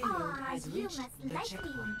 Payload has reached the checkpoint.